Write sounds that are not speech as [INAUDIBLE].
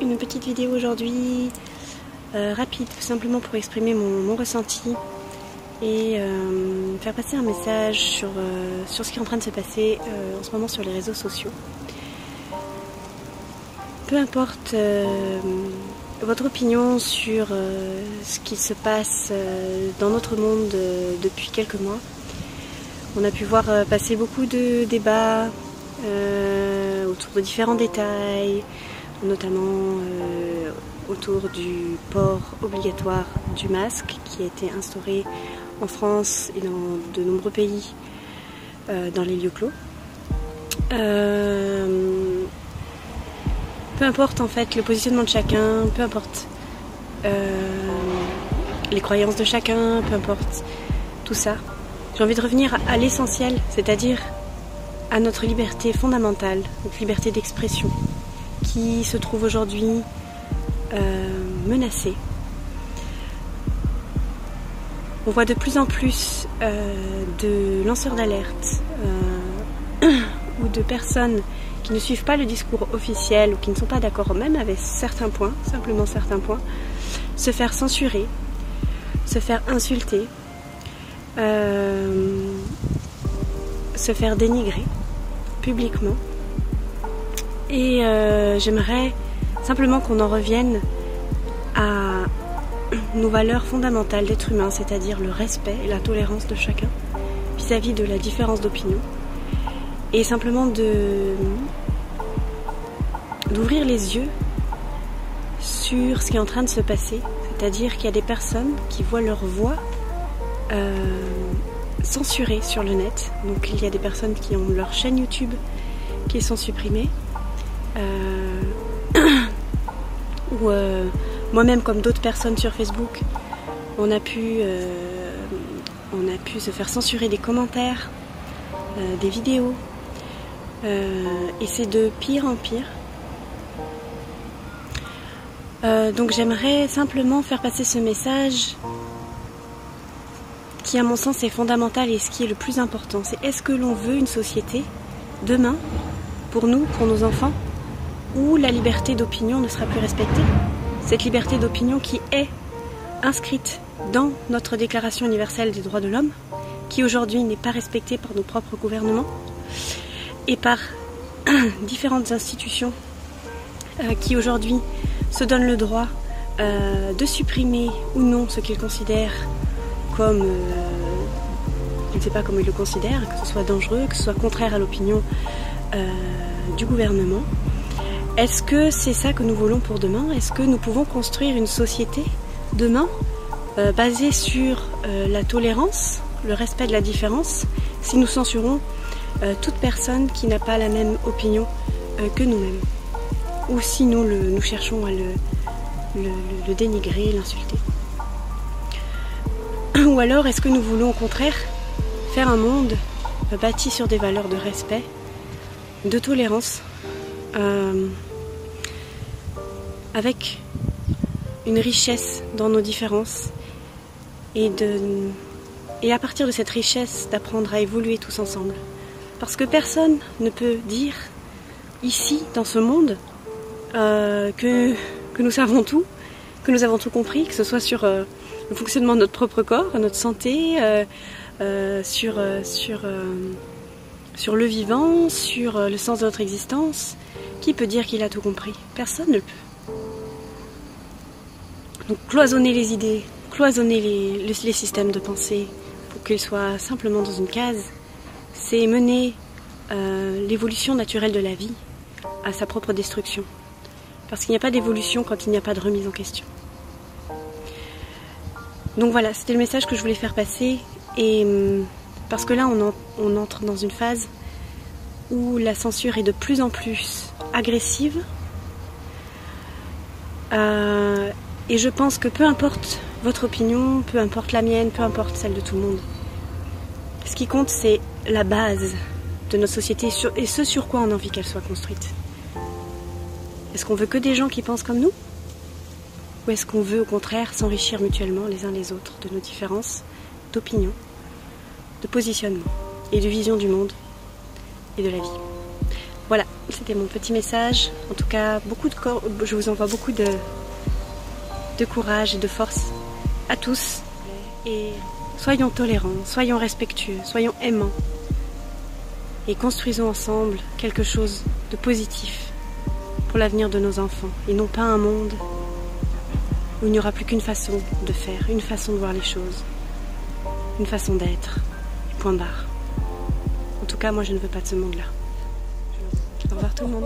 une petite vidéo aujourd'hui euh, rapide, simplement pour exprimer mon, ressenti et euh, faire passer un message sur, euh, sur ce qui est en train de se passer en ce moment sur les réseaux sociaux. Peu importe votre opinion sur ce qui se passe dans notre monde depuis quelques mois, on a pu voir passer beaucoup de débats autour de différents détails, notamment euh, autour du port obligatoire du masque qui a été instauré en France et dans de nombreux pays euh, dans les lieux clos. Euh, peu importe en fait le positionnement de chacun, peu importe les croyances de chacun, peu importe tout ça. J'ai envie de revenir à l'essentiel, c'est-à-dire à notre liberté fondamentale, notre liberté d'expression, qui se trouve aujourd'hui euh, menacée. On voit de plus en plus euh, de lanceurs d'alerte euh, [CLEARS THROAT] ou de personnes qui ne suivent pas le discours officiel ou qui ne sont pas d'accord même avec certains points, simplement certains points, se faire censurer, se faire insulter, se faire dénigrer publiquement et euh, j'aimerais simplement qu'on en revienne à nos valeurs fondamentales d'être humain, c'est-à-dire le respect et la tolérance de chacun vis-à-vis de la différence d'opinion. Et simplement d'ouvrir les yeux sur ce qui est en train de se passer. C'est-à-dire qu'il y a des personnes qui voient leur voix euh, censurée sur le net. Donc il y a des personnes qui ont leur chaîne YouTube qui sont supprimées. Euh, [COUGHS] ou euh, moi-même comme d'autres personnes sur Facebook, on a pu, euh, on a pu se faire censurer des commentaires, des vidéos, et c'est de pire en pire. donc j'aimerais simplement faire passer ce message qui à mon sens est fondamental et ce qui est le plus important. C'est est-ce que l'on veut une société demain pour nous, pour nos enfants, où la liberté d'opinion ne sera plus respectée. Cette liberté d'opinion qui est inscrite dans notre Déclaration universelle des droits de l'homme, qui aujourd'hui n'est pas respectée par nos propres gouvernements et par [CLEARS THROAT] différentes institutions euh, qui aujourd'hui se donnent le droit euh, de supprimer ou non ce qu'ils considèrent comme, euh, je ne sais pas comment ils le considèrent, que ce soit dangereux, que ce soit contraire à l'opinion du gouvernement. Est-ce que c'est ça que nous voulons pour demain? Est-ce que nous pouvons construire une société demain euh, basée sur euh, la tolérance, le respect de la différence, si nous censurons euh, toute personne qui n'a pas la même opinion que nous-mêmes? Ou si nous, cherchons à le dénigrer, l'insulter? Ou alors est-ce que nous voulons au contraire faire un monde bâti sur des valeurs de respect, de tolérance avec une richesse dans nos différences et, de, et à partir de cette richesse d'apprendre à évoluer tous ensemble. Parce que personne ne peut dire ici, dans ce monde, euh, que, que nous savons tout, que nous avons tout compris, que ce soit sur euh, le fonctionnement de notre propre corps, notre santé, euh, sur, sur, sur le vivant, sur le sens de notre existence. Qui peut dire qu'il a tout compris? Personne ne le peut. Donc cloisonner les idées, cloisonner les, systèmes de pensée pour qu'ils soient simplement dans une case, c'est mener euh, l'évolution naturelle de la vie à sa propre destruction. Parce qu'il n'y a pas d'évolution quand il n'y a pas de remise en question. Donc voilà, c'était le message que je voulais faire passer. Et hum, parce que là, on, entre dans une phase où la censure est de plus en plus agressive. Euh, et je pense que peu importe votre opinion, peu importe la mienne, peu importe celle de tout le monde, ce qui compte c'est la base de notre société et ce sur quoi on a envie qu'elle soit construite. Est-ce qu'on veut que des gens qui pensent comme nous? Ou est-ce qu'on veut au contraire s'enrichir mutuellement les uns les autres de nos différences d'opinion, de positionnement et de vision du monde et de la vie? Voilà, c'était mon petit message. En tout cas, beaucoup de je vous envoie beaucoup de, de courage et de force à tous. Et soyons tolérants, soyons respectueux, soyons aimants. Et construisons ensemble quelque chose de positif pour l'avenir de nos enfants. Et non pas un monde où il n'y aura plus qu'une façon de faire, une façon de voir les choses, une façon d'être. Point barre. En tout cas, moi, je ne veux pas de ce monde-là. Au revoir tout le monde.